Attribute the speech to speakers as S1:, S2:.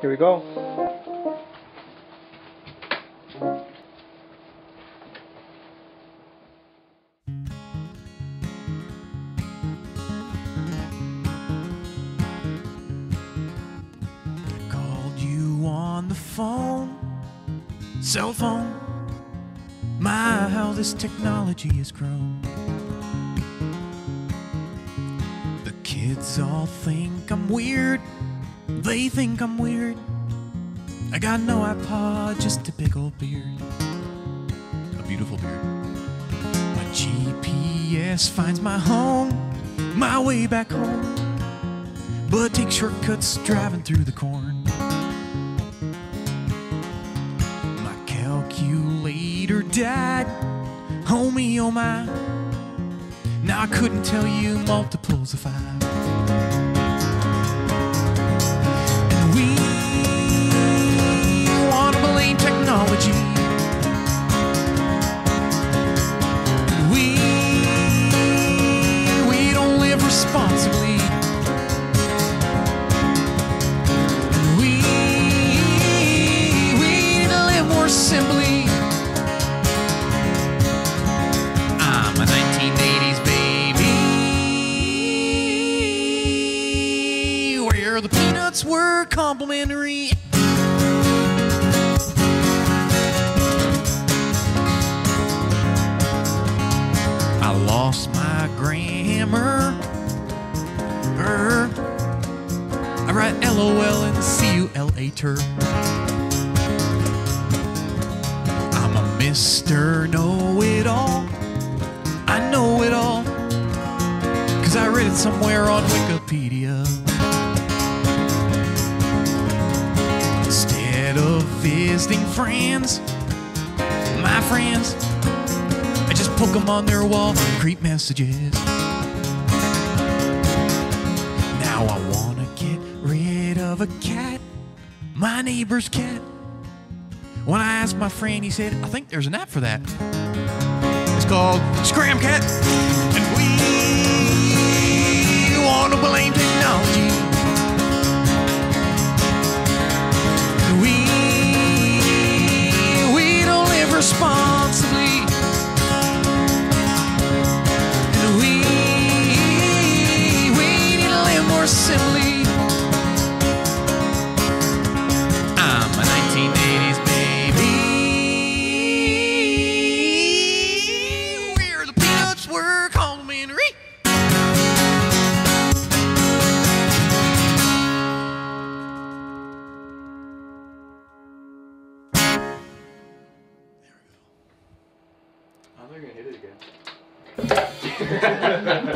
S1: Here we go.
S2: Called you on the phone, cell phone. My, how this technology has grown. The kids all think I'm weird. They think I'm weird. I got no iPod, just a big old beard. A beautiful beard. My GPS finds my home, my way back home but take shortcuts driving through the corn. My calculator died, homie, oh my. Now I couldn't tell you multiples of five. Responsibly. We, we need to live more simply. I'm a 1980s baby, where the peanuts were complimentary. LOL and C-U-L-A ter. I'm a Mr. Know-It-All. I know it all. Cause I read it somewhere on Wikipedia. Instead of visiting friends, my friends, I just poke them on their wall, creep messages. Of a cat, my neighbor's cat. When I asked my friend, he said, I think there's an app for that. It's called Scram Cat. And we
S1: I thought you were gonna hit it again.